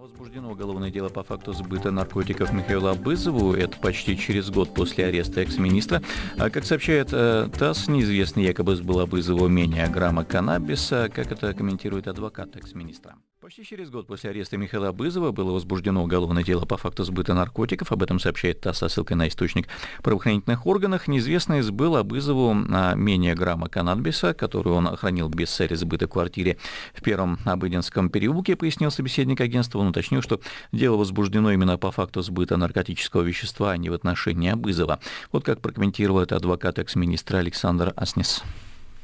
Возбуждено уголовное дело по факту сбыта наркотиков Михаилу Абызову. Это почти через год после ареста экс-министра. А как сообщает э, ТАСС, неизвестный якобы сбыл Абызову менее грамма каннабиса. Как это комментирует адвокат экс-министра? Почти через год после ареста Михаила Бызова было возбуждено уголовное дело по факту сбыта наркотиков. Об этом сообщает ТАСС со ссылкой на источник правоохранительных органах. Неизвестный сбыл Абызову менее грамма каннабиса, которую он хранил без цели сбыта в квартире в Первом Обыденском переулке, пояснил собеседник агентства. Он уточнил, что дело возбуждено именно по факту сбыта наркотического вещества, а не в отношении Абызова. Вот как прокомментировал это адвокат экс-министра Александр Аснис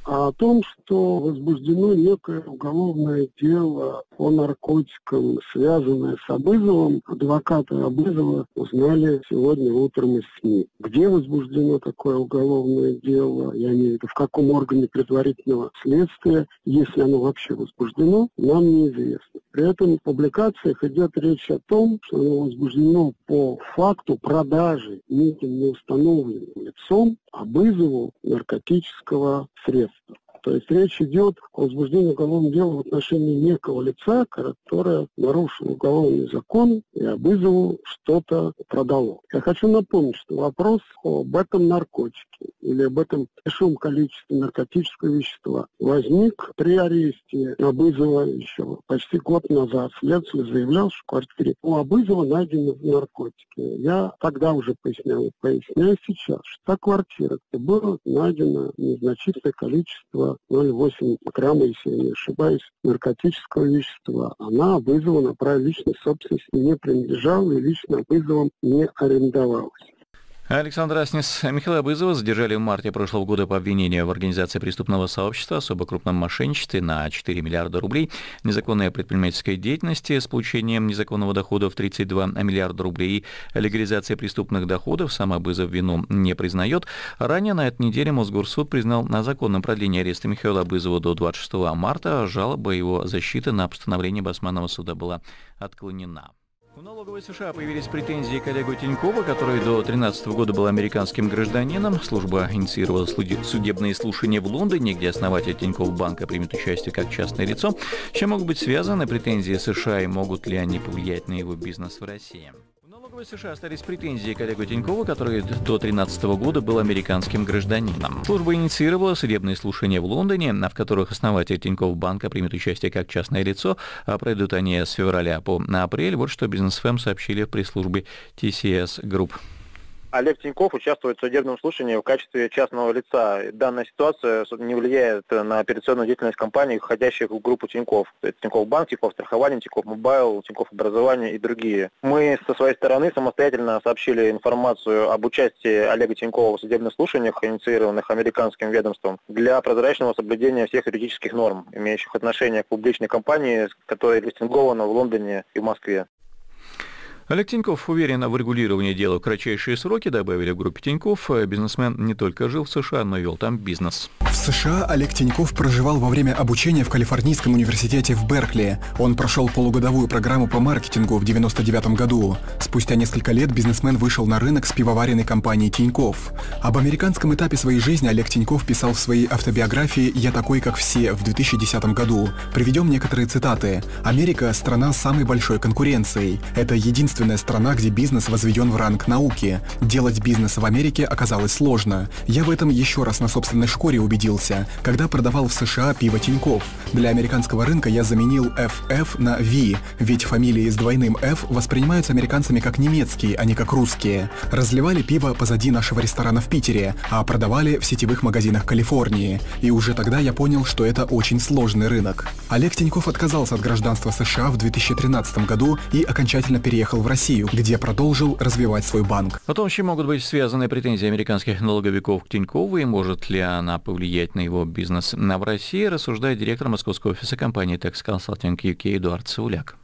о том, что возбуждено некое уголовное дело по наркотикам, связанное с Абызовым, адвокаты Абызова узнали сегодня утром из СМИ. Где возбуждено такое уголовное дело, я в виду, в каком органе предварительного следствия, если оно вообще возбуждено, нам неизвестно. При этом в публикациях идет речь о том, что оно возбуждено по факту продажи неким неустановленным лицом Абызову наркотического средства. То есть речь идет о возбуждении уголовного дела в отношении некого лица, которое нарушило уголовный закон и Абызову что-то продало. Я хочу напомнить, что вопрос об этом наркотике или об этом большом количестве наркотического вещества возник при аресте Абызова еще почти год назад. Следствие заявлял, что в квартире у Абызова найдены наркотики. Я тогда уже пояснял, поясняю сейчас, что та квартира, где было найдено незначительное количество 0,8 грамма, если я не ошибаюсь, наркотического вещества. Она вызвана право личной собственности не принадлежала и лично вызовом не арендовалась. Александр Аснис, Михаила Бызова задержали в марте прошлого года по обвинению в организации преступного сообщества, особо крупном мошенничестве на 4 миллиарда рублей, незаконной предпринимательской деятельности с получением незаконного дохода в 32 миллиарда рублей, легализация преступных доходов, сам Бызов вину не признает. Ранее на этой неделе Мосгорсуд признал на законном продлении ареста Михаила Бызова до 26 марта. Жалоба его защиты на постановление Басманного суда была отклонена. У налоговой США появились претензии к Олегу Тинькову, который до 2013 года был американским гражданином. Служба инициировала судебные слушания в Лондоне, где основатель Тинькофф банка примет участие как частное лицо. Чем могут быть связаны претензии США и могут ли они повлиять на его бизнес в России? Налоговой США остались претензии к Олегу Тинькову, который до 2013 года был американским гражданином. Служба инициировала судебные слушания в Лондоне, в которых основатель Тинькофф банка примет участие как частное лицо. А пройдут они с февраля по апрель. Вот что Business FM сообщили в пресс-службе TCS Group. Олег Тиньков участвует в судебном слушании в качестве частного лица. Данная ситуация не влияет на операционную деятельность компаний, входящих в группу Тиньков. Это Тиньков Банк, Тиньков Страхование, Тиньков Мобайл, Тиньков Образование и другие. Мы со своей стороны самостоятельно сообщили информацию об участии Олега Тинькова в судебных слушаниях, инициированных американским ведомством, для прозрачного соблюдения всех юридических норм, имеющих отношение к публичной компании, которая листингована в Лондоне и в Москве. Олег Тиньков уверен в регулировании дела в кратчайшие сроки, добавили в группе Тиньков. Бизнесмен не только жил в США, но и вел там бизнес. В США Олег Тиньков проживал во время обучения в Калифорнийском университете в Беркли. Он прошел полугодовую программу по маркетингу в 99 году. Спустя несколько лет бизнесмен вышел на рынок с пивоваренной компанией Тиньков. Об американском этапе своей жизни Олег Тиньков писал в своей автобиографии «Я такой, как все» в 2010 году. Приведем некоторые цитаты. «Америка – страна с самой большой конкуренцией. Это единственное единственная страна, где бизнес возведен в ранг науки. Делать бизнес в Америке оказалось сложно. Я в этом еще раз на собственной шкуре убедился, когда продавал в США пиво Тиньков. Для американского рынка я заменил FF на V, ведь фамилии с двойным F воспринимаются американцами как немецкие, а не как русские. Разливали пиво позади нашего ресторана в Питере, а продавали в сетевых магазинах Калифорнии. И уже тогда я понял, что это очень сложный рынок. Олег Тиньков отказался от гражданства США в 2013 году и окончательно переехал в в Россию, где продолжил развивать свой банк. О том, с чем могут быть связаны претензии американских налоговиков к Тинькову и может ли она повлиять на его бизнес в России, рассуждает директор московского офиса компании Tax Consulting UK Эдуард Сауляк.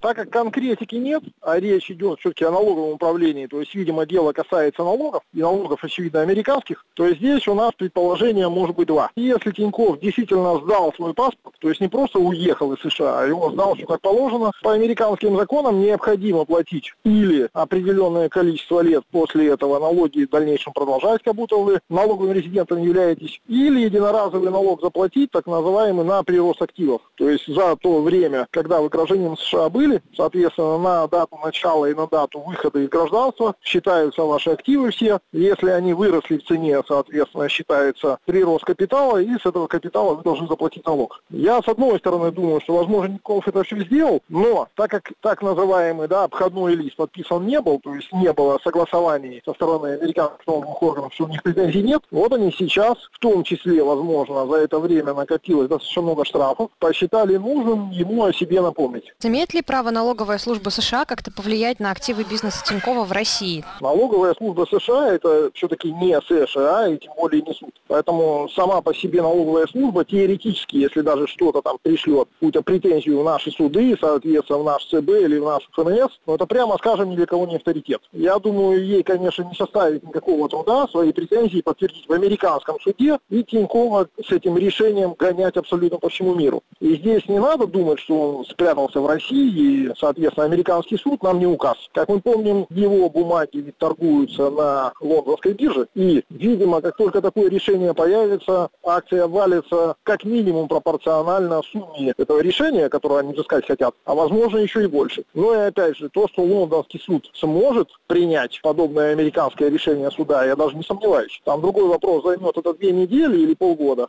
Так как конкретики нет, а речь идет все-таки о налоговом управлении, то есть, видимо, дело касается налогов, и налогов, очевидно, американских, то здесь у нас предположение может быть два. Если Тиньков действительно сдал свой паспорт, то есть не просто уехал из США, а его сдал все как положено, по американским законам необходимо платить или определенное количество лет после этого налоги в дальнейшем продолжать, как будто вы налоговым резидентом являетесь, или единоразовый налог заплатить, так называемый на прирост активов. То есть за то время, когда вы гражданин США были, заплатили, соответственно, на дату начала и на дату выхода из гражданства считаются ваши активы все. Если они выросли в цене, соответственно, считается прирост капитала, и с этого капитала вы должны заплатить налог. Я, с одной стороны, думаю, что, возможно, Николов это все сделал, но так как так называемый да, обходной лист подписан не был, то есть не было согласований со стороны американских налоговых органов, что у них претензий нет, вот они сейчас, в том числе, возможно, за это время накопилось достаточно много штрафов, посчитали нужным ему о себе напомнить. Имеет ли право налоговая служба США как-то повлиять на активы бизнеса Тинькова в России? Налоговая служба США это все-таки не США и тем более не суд. Поэтому сама по себе налоговая служба теоретически, если даже что-то там пришлет, какую-то претензию в наши суды, соответственно, в наш ЦБ или в наш ФНС, ну это прямо скажем ни для кого не авторитет. Я думаю, ей, конечно, не составит никакого труда свои претензии подтвердить в американском суде и Тинькова с этим решением гонять абсолютно по всему миру. И здесь не надо думать, что он спрятался в России, соответственно, американский суд нам не указ. Как мы помним, его бумаги ведь торгуются на лондонской бирже, и, видимо, как только такое решение появится, акция валится как минимум пропорционально сумме этого решения, которое они взыскать хотят, а возможно еще и больше. Но и опять же, то, что лондонский суд сможет принять подобное американское решение суда, я даже не сомневаюсь. Там другой вопрос, займет это две недели или полгода.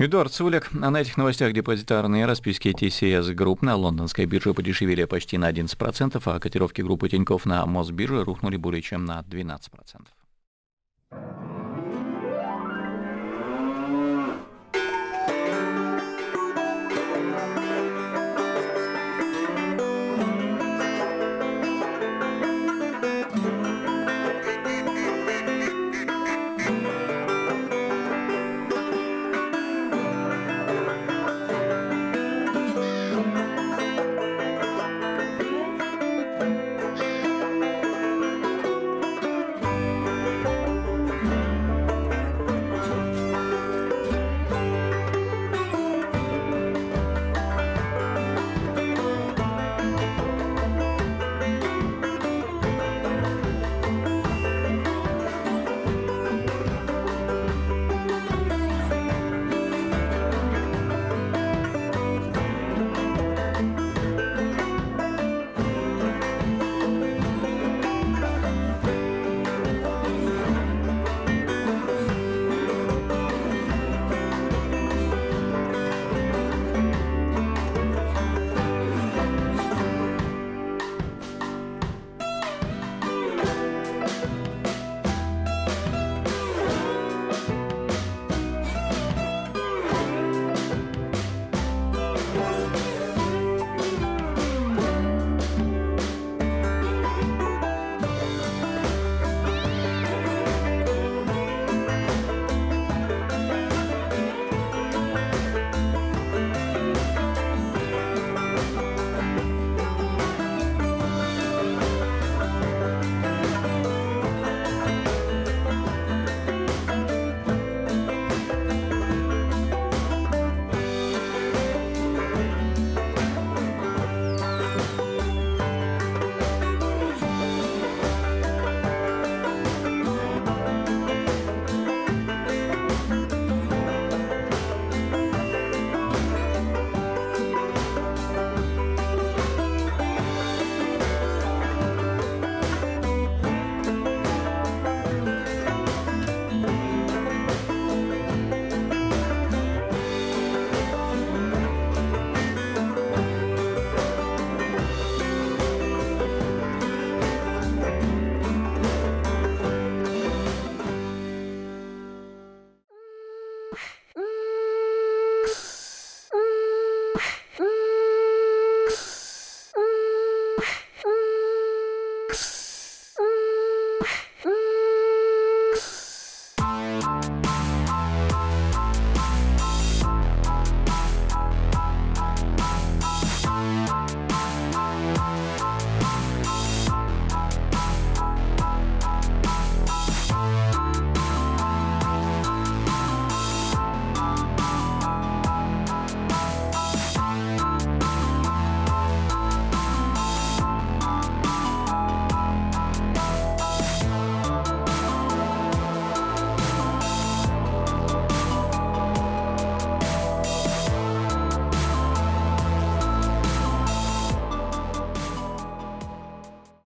Эдуард Сулик. А на этих новостях депозитарные расписки TCS групп на лондонской бирже подешевели почти на 11%, а котировки группы Тинькофф на Мосбирже рухнули более чем на 12%.